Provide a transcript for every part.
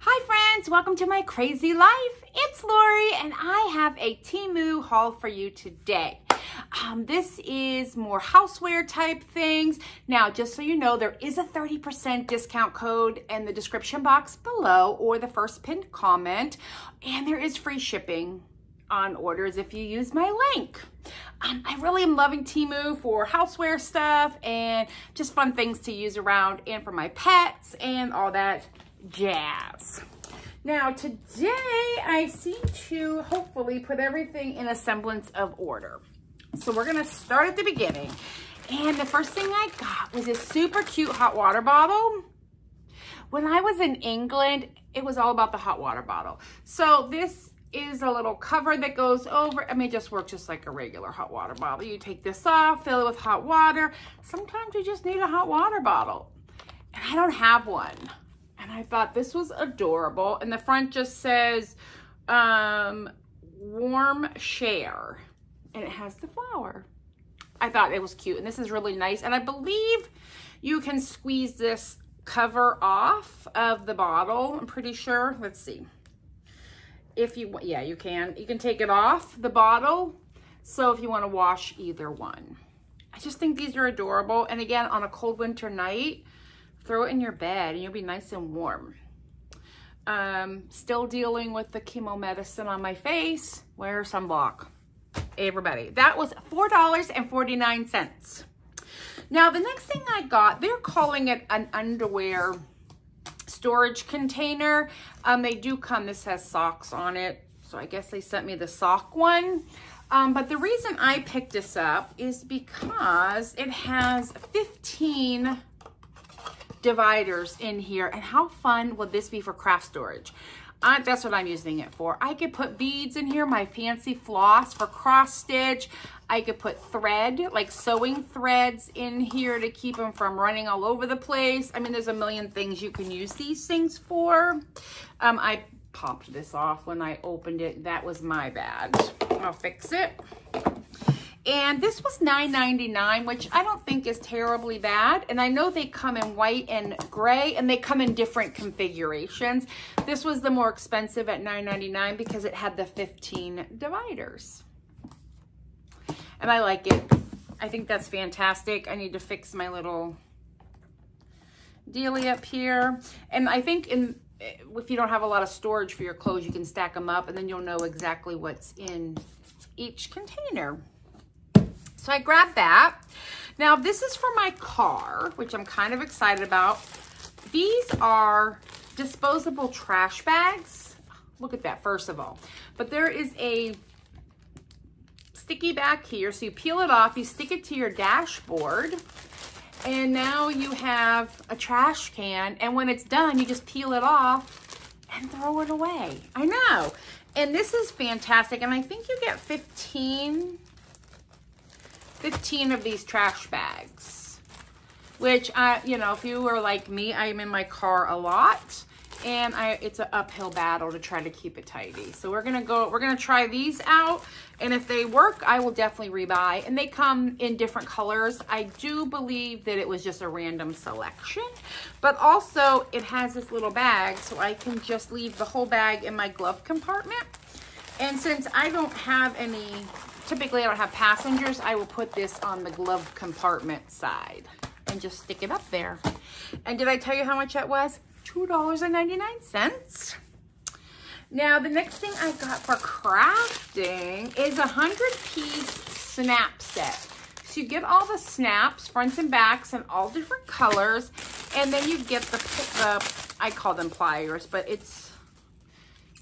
Hi friends, welcome to my crazy life. It's Lori and I have a Temu haul for you today. Um, this is more houseware type things. Now, just so you know, there is a 30% discount code in the description box below or the first pinned comment, and there is free shipping on orders if you use my link. Um, I really am loving Temu for houseware stuff and just fun things to use around and for my pets and all that jazz. Now today I seem to hopefully put everything in a semblance of order. So we're gonna start at the beginning. And the first thing I got was this super cute hot water bottle. When I was in England, it was all about the hot water bottle. So this is a little cover that goes over. I mean, just works just like a regular hot water bottle. You take this off, fill it with hot water. Sometimes you just need a hot water bottle. And I don't have one. And I thought this was adorable. And the front just says, um, warm share. And it has the flower. I thought it was cute. And this is really nice. And I believe you can squeeze this cover off of the bottle. I'm pretty sure. Let's see if you, yeah, you can. You can take it off the bottle. So if you want to wash either one. I just think these are adorable. And again, on a cold winter night, throw it in your bed and you'll be nice and warm. Um, still dealing with the chemo medicine on my face. Wear sunblock. Everybody. That was $4.49. Now, the next thing I got, they're calling it an underwear storage container. Um, they do come, this has socks on it. So I guess they sent me the sock one. Um, but the reason I picked this up is because it has 15 dividers in here. And how fun would this be for craft storage? That's what I'm using it for. I could put beads in here, my fancy floss for cross stitch. I could put thread, like sewing threads in here to keep them from running all over the place. I mean, there's a million things you can use these things for. Um, I popped this off when I opened it. That was my bad. I'll fix it. And this was $9.99, which I don't think is terribly bad. And I know they come in white and gray, and they come in different configurations. This was the more expensive at $9.99 because it had the 15 dividers and I like it. I think that's fantastic. I need to fix my little dealy up here. And I think in eh, if you don't have a lot of storage for your clothes, you can stack them up and then you'll know exactly what's in each container. So I grabbed that. Now this is for my car, which I'm kind of excited about. These are disposable trash bags. Look at that, first of all. But there is a sticky back here. So you peel it off, you stick it to your dashboard, and now you have a trash can. And when it's done, you just peel it off and throw it away. I know. And this is fantastic. And I think you get 15, 15 of these trash bags, which, I, you know, if you were like me, I'm in my car a lot and I, it's an uphill battle to try to keep it tidy. So we're gonna go, we're gonna try these out, and if they work, I will definitely rebuy. And they come in different colors. I do believe that it was just a random selection, but also it has this little bag, so I can just leave the whole bag in my glove compartment. And since I don't have any, typically I don't have passengers, I will put this on the glove compartment side and just stick it up there. And did I tell you how much that was? $2.99. Now, the next thing I got for crafting is a 100 piece snap set. So you get all the snaps, fronts and backs, and all different colors. And then you get the, the I call them pliers, but it's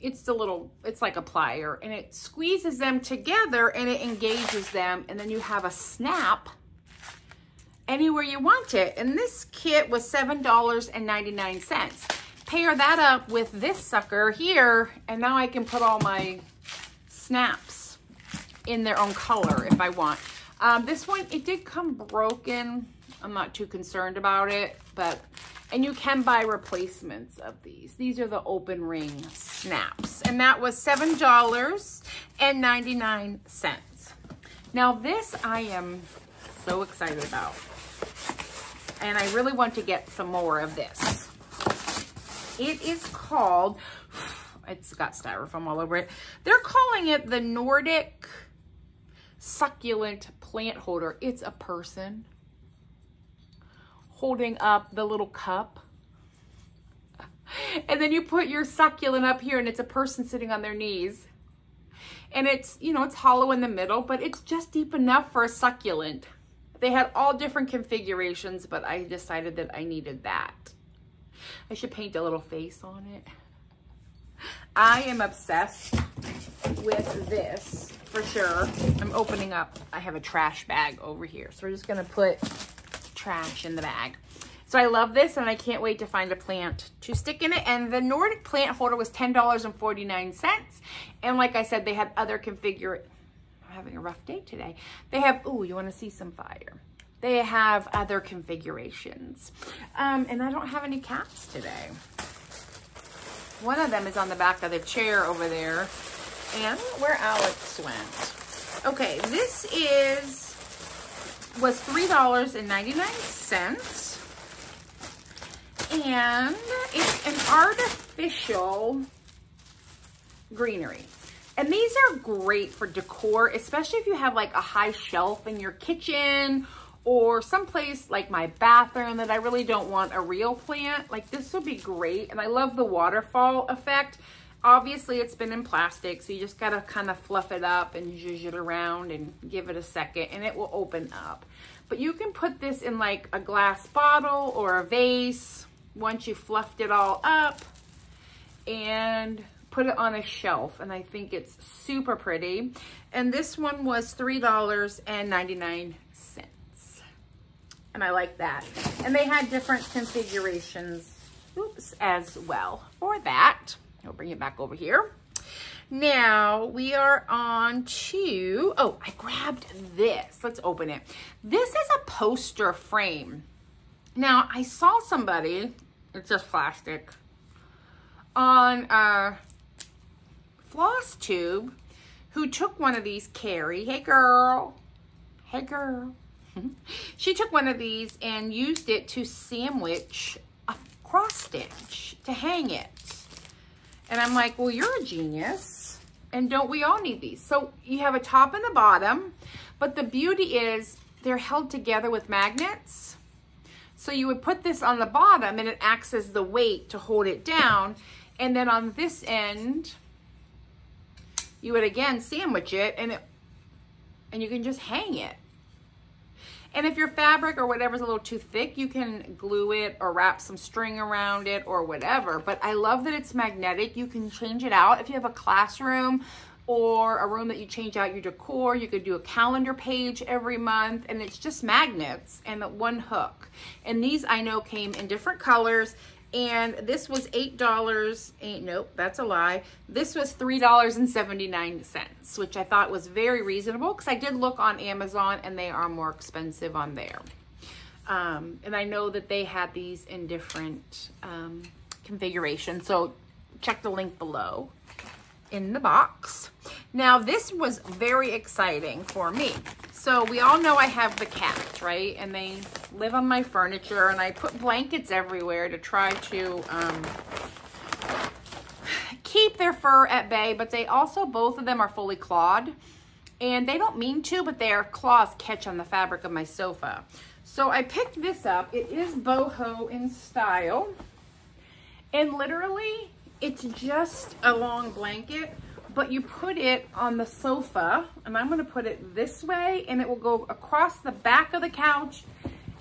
it's the little, it's like a plier and it squeezes them together and it engages them. And then you have a snap anywhere you want it. And this kit was $7.99. Pair that up with this sucker here, and now I can put all my snaps in their own color if I want. Um, this one, it did come broken. I'm not too concerned about it, but, and you can buy replacements of these. These are the open ring snaps, and that was $7.99. Now this I am so excited about and I really want to get some more of this. It is called, it's got styrofoam all over it. They're calling it the Nordic Succulent Plant Holder. It's a person holding up the little cup. And then you put your succulent up here and it's a person sitting on their knees. And it's, you know, it's hollow in the middle, but it's just deep enough for a succulent. They had all different configurations, but I decided that I needed that. I should paint a little face on it. I am obsessed with this for sure. I'm opening up, I have a trash bag over here. So we're just gonna put trash in the bag. So I love this and I can't wait to find a plant to stick in it. And the Nordic plant holder was $10.49. And like I said, they had other configure. I'm having a rough day today. They have, oh, you wanna see some fire. They have other configurations. Um, and I don't have any caps today. One of them is on the back of the chair over there. And where Alex went. Okay, this is was $3.99. And it's an artificial greenery. And these are great for decor, especially if you have like a high shelf in your kitchen or someplace like my bathroom that I really don't want a real plant. Like this would be great. And I love the waterfall effect. Obviously, it's been in plastic, so you just gotta kind of fluff it up and zhuzh it around and give it a second, and it will open up. But you can put this in like a glass bottle or a vase once you fluffed it all up and put it on a shelf. And I think it's super pretty. And this one was $3.99. And I like that. And they had different configurations oops, as well for that. I'll bring it back over here. Now we are on to, oh, I grabbed this. Let's open it. This is a poster frame. Now I saw somebody, it's just plastic, on a floss tube who took one of these, Carrie. Hey girl, hey girl. she took one of these and used it to sandwich a cross stitch to hang it. And I'm like, well, you're a genius. And don't we all need these? So you have a top and a bottom, but the beauty is they're held together with magnets. So you would put this on the bottom and it acts as the weight to hold it down. And then on this end, you would again sandwich it and it and you can just hang it. And if your fabric or whatever's a little too thick, you can glue it or wrap some string around it or whatever. But I love that it's magnetic. You can change it out. If you have a classroom or a room that you change out your decor, you could do a calendar page every month and it's just magnets and one hook. And these I know came in different colors and this was $8, ain't nope, that's a lie. This was $3.79, which I thought was very reasonable because I did look on Amazon and they are more expensive on there. Um, and I know that they had these in different um, configurations, so check the link below in the box. Now, this was very exciting for me. So we all know I have the cats, right? And they live on my furniture and I put blankets everywhere to try to um, keep their fur at bay, but they also, both of them are fully clawed. And they don't mean to, but their claws catch on the fabric of my sofa. So I picked this up. It is boho in style. And literally, it's just a long blanket, but you put it on the sofa, and I'm gonna put it this way, and it will go across the back of the couch,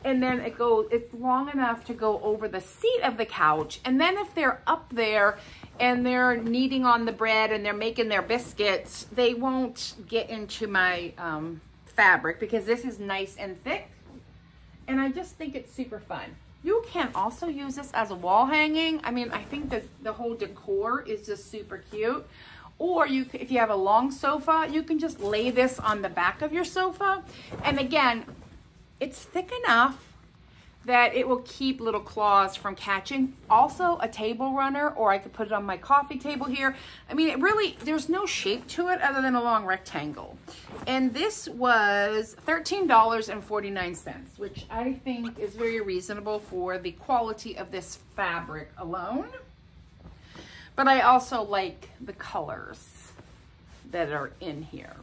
and then it goes, it's long enough to go over the seat of the couch. And then if they're up there and they're kneading on the bread and they're making their biscuits, they won't get into my um, fabric because this is nice and thick. And I just think it's super fun. You can also use this as a wall hanging. I mean, I think that the whole decor is just super cute. Or you, if you have a long sofa, you can just lay this on the back of your sofa. And again, it's thick enough that it will keep little claws from catching. Also a table runner, or I could put it on my coffee table here. I mean, it really, there's no shape to it other than a long rectangle. And this was $13.49, which I think is very reasonable for the quality of this fabric alone. But I also like the colors that are in here.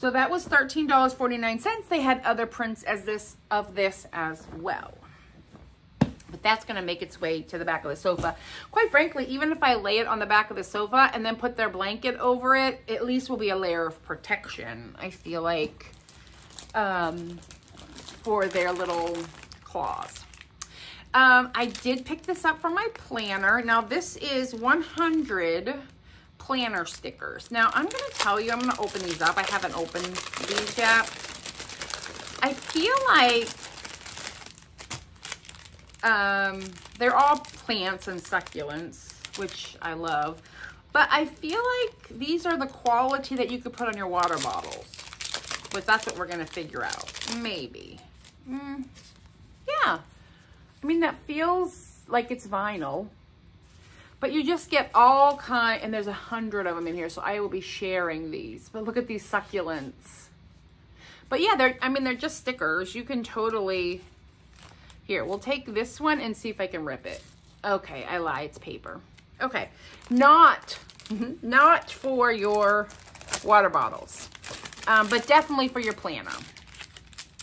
So that was $13.49. They had other prints as this of this as well. But that's going to make its way to the back of the sofa. Quite frankly, even if I lay it on the back of the sofa and then put their blanket over it, at least will be a layer of protection, I feel like, um, for their little claws. Um, I did pick this up from my planner. Now, this is 100 planner stickers. Now, I'm going to tell you, I'm going to open these up. I haven't opened these yet. I feel like um, they're all plants and succulents, which I love. But I feel like these are the quality that you could put on your water bottles. But that's what we're going to figure out. Maybe. Mm, yeah. I mean, that feels like it's vinyl. But you just get all kind, and there's a hundred of them in here, so I will be sharing these. But look at these succulents. But yeah, they're, I mean, they're just stickers. You can totally, here, we'll take this one and see if I can rip it. Okay, I lie, it's paper. Okay, not, not for your water bottles, um, but definitely for your planner.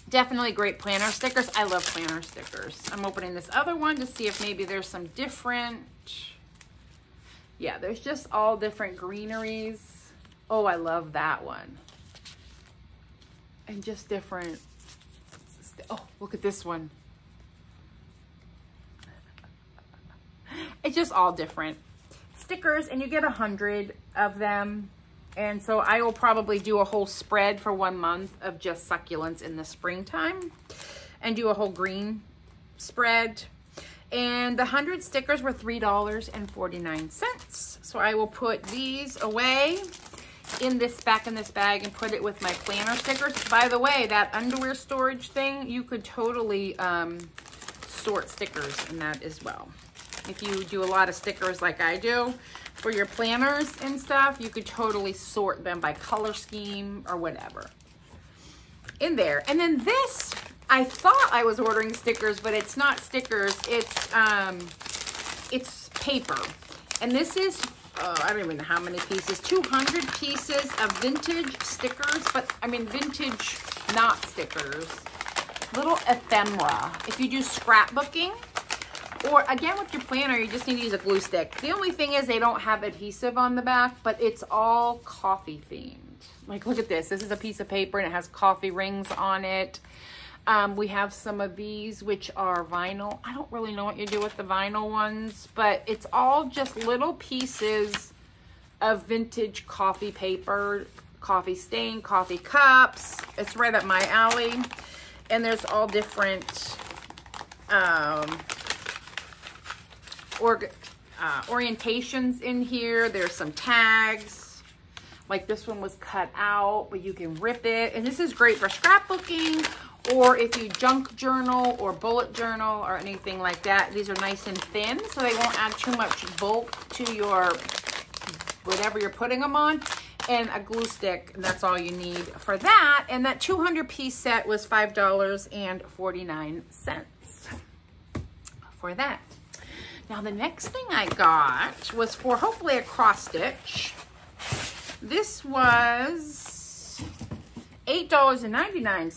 Definitely great planner stickers. I love planner stickers. I'm opening this other one to see if maybe there's some different yeah, there's just all different greeneries. Oh, I love that one. And just different, oh, look at this one. It's just all different stickers and you get a hundred of them. And so I will probably do a whole spread for one month of just succulents in the springtime and do a whole green spread and the 100 stickers were $3.49. So I will put these away in this back in this bag and put it with my planner stickers. By the way, that underwear storage thing, you could totally um, sort stickers in that as well. If you do a lot of stickers like I do for your planners and stuff, you could totally sort them by color scheme or whatever in there. And then this I thought I was ordering stickers, but it's not stickers. It's um, it's paper. And this is, uh, I don't even know how many pieces, 200 pieces of vintage stickers, but I mean vintage not stickers. Little ephemera. If you do scrapbooking, or again with your planner, you just need to use a glue stick. The only thing is they don't have adhesive on the back, but it's all coffee themed. Like look at this. This is a piece of paper and it has coffee rings on it. Um, we have some of these, which are vinyl. I don't really know what you do with the vinyl ones, but it's all just little pieces of vintage coffee paper, coffee stain, coffee cups. It's right up my alley. And there's all different um, or, uh, orientations in here. There's some tags. Like this one was cut out, but you can rip it. And this is great for scrapbooking or if you junk journal or bullet journal or anything like that, these are nice and thin, so they won't add too much bulk to your whatever you're putting them on. And a glue stick, and that's all you need for that. And that 200 piece set was $5.49 for that. Now the next thing I got was for hopefully a cross stitch. This was $8.99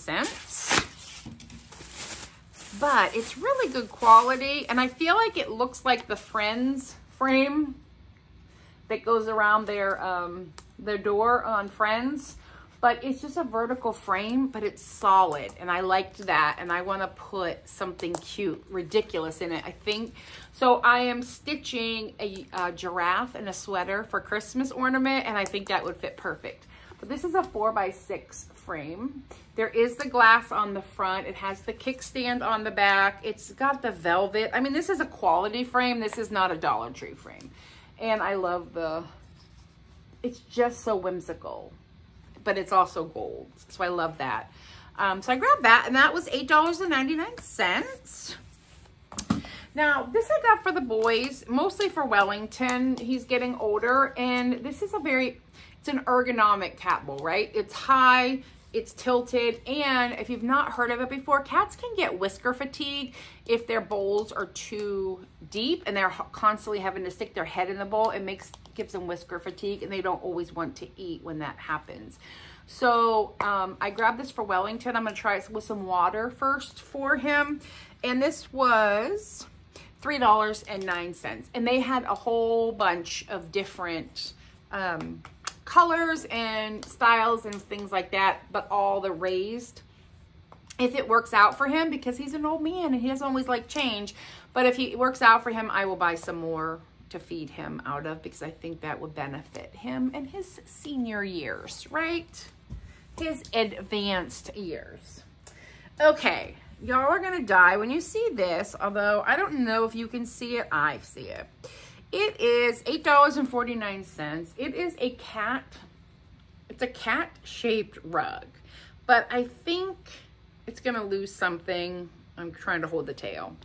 but it's really good quality. And I feel like it looks like the Friends frame that goes around their, um, their door on Friends. But it's just a vertical frame, but it's solid. And I liked that. And I want to put something cute, ridiculous in it, I think. So I am stitching a, a giraffe and a sweater for Christmas ornament. And I think that would fit perfect. But this is a four by six frame. There is the glass on the front. It has the kickstand on the back. It's got the velvet. I mean, this is a quality frame. This is not a Dollar Tree frame. And I love the, it's just so whimsical, but it's also gold. So I love that. Um, so I grabbed that and that was $8.99. Now, this I got for the boys, mostly for Wellington. He's getting older, and this is a very, it's an ergonomic cat bowl, right? It's high, it's tilted. And if you've not heard of it before, cats can get whisker fatigue if their bowls are too deep and they're constantly having to stick their head in the bowl. It makes gives them whisker fatigue and they don't always want to eat when that happens. So um, I grabbed this for Wellington. I'm going to try it with some water first for him. And this was $3.09. And they had a whole bunch of different um, colors and styles and things like that, but all the raised. If it works out for him, because he's an old man and he doesn't always like change, but if he works out for him, I will buy some more to feed him out of because I think that would benefit him in his senior years, right? His advanced years. Okay, y'all are gonna die when you see this, although I don't know if you can see it, I see it. It is $8.49. It is a cat, it's a cat shaped rug, but I think it's gonna lose something. I'm trying to hold the tail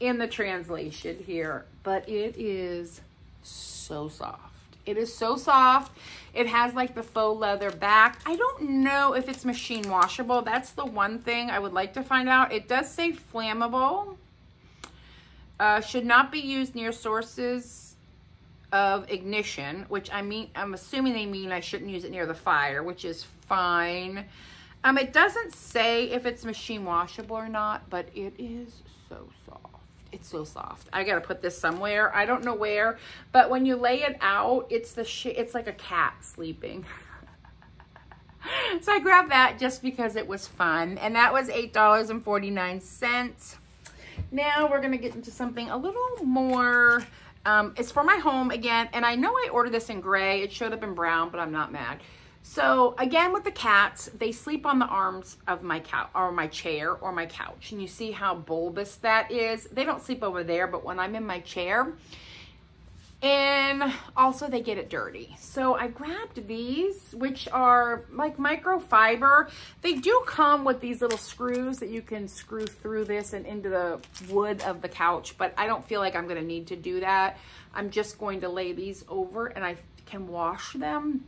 in the translation here, but it is so soft. It is so soft. It has like the faux leather back. I don't know if it's machine washable. That's the one thing I would like to find out. It does say flammable. Uh, should not be used near sources of ignition, which I mean, I'm assuming they mean I shouldn't use it near the fire, which is fine. Um, it doesn't say if it's machine washable or not, but it is so soft. It's so soft. I got to put this somewhere. I don't know where, but when you lay it out, it's the shit. it's like a cat sleeping. so I grabbed that just because it was fun. And that was $8.49. Now we're to get into something a little more, um, it's for my home again. And I know I ordered this in gray. It showed up in brown, but I'm not mad. So again, with the cats, they sleep on the arms of my couch or my chair or my couch. And you see how bulbous that is. They don't sleep over there, but when I'm in my chair, and also they get it dirty. So I grabbed these, which are like microfiber. They do come with these little screws that you can screw through this and into the wood of the couch, but I don't feel like I'm gonna need to do that. I'm just going to lay these over and I can wash them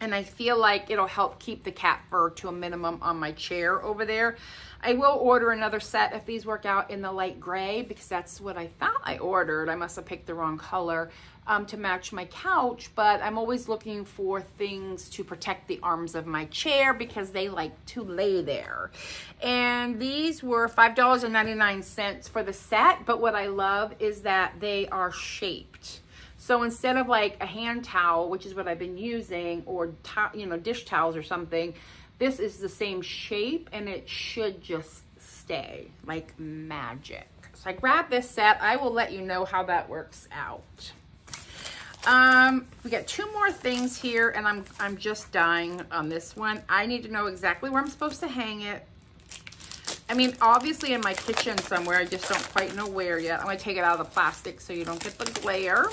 and I feel like it'll help keep the cat fur to a minimum on my chair over there. I will order another set if these work out in the light gray because that's what I thought I ordered. I must have picked the wrong color um, to match my couch, but I'm always looking for things to protect the arms of my chair because they like to lay there. And these were $5.99 for the set, but what I love is that they are shaped. So instead of like a hand towel, which is what I've been using, or you know dish towels or something, this is the same shape and it should just stay like magic. So I grabbed this set. I will let you know how that works out. Um, we got two more things here and I'm, I'm just dying on this one. I need to know exactly where I'm supposed to hang it. I mean, obviously in my kitchen somewhere, I just don't quite know where yet. I'm gonna take it out of the plastic so you don't get the glare.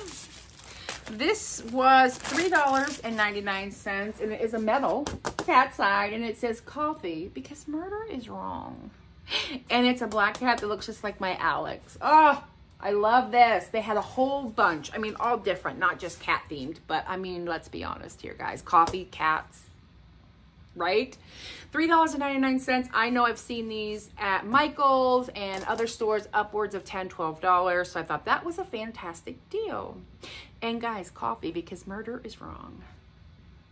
This was $3.99 and it is a metal cat side and it says coffee because murder is wrong. And it's a black cat that looks just like my Alex. Oh, I love this. They had a whole bunch. I mean, all different, not just cat themed, but I mean, let's be honest here, guys. Coffee, cats, right? $3.99. I know I've seen these at Michael's and other stores upwards of $10, $12. So I thought that was a fantastic deal. And guys, coffee because murder is wrong.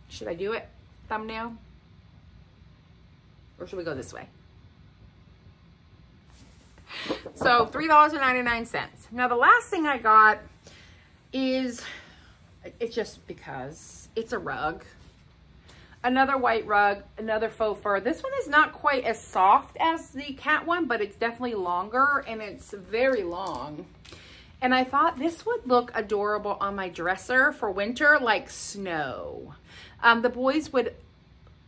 Should I do it? Thumbnail? Or should we go this way? So $3.99. Now the last thing I got is, it's just because it's a rug. Another white rug, another faux fur. This one is not quite as soft as the cat one, but it's definitely longer and it's very long. And I thought this would look adorable on my dresser for winter like snow. Um, the boys would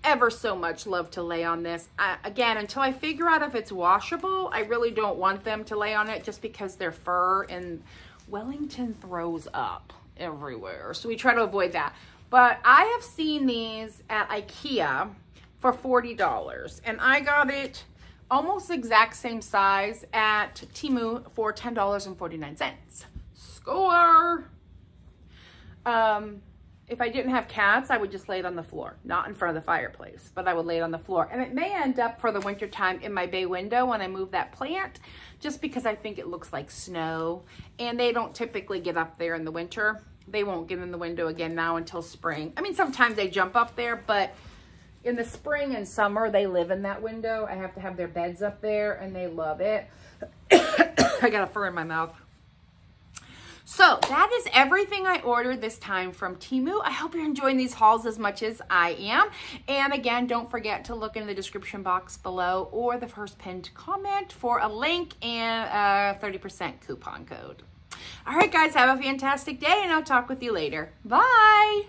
ever so much love to lay on this. I, again, until I figure out if it's washable, I really don't want them to lay on it just because they're fur and Wellington throws up everywhere. So we try to avoid that. But I have seen these at Ikea for $40 and I got it almost exact same size at Temu for $10.49. Score! Um, if I didn't have cats, I would just lay it on the floor, not in front of the fireplace, but I would lay it on the floor. And it may end up for the winter time in my bay window when I move that plant, just because I think it looks like snow. And they don't typically get up there in the winter. They won't get in the window again now until spring. I mean, sometimes they jump up there, but in the spring and summer, they live in that window. I have to have their beds up there and they love it. I got a fur in my mouth. So that is everything I ordered this time from Temu. I hope you're enjoying these hauls as much as I am. And again, don't forget to look in the description box below or the first pinned comment for a link and a 30% coupon code. All right, guys, have a fantastic day, and I'll talk with you later. Bye.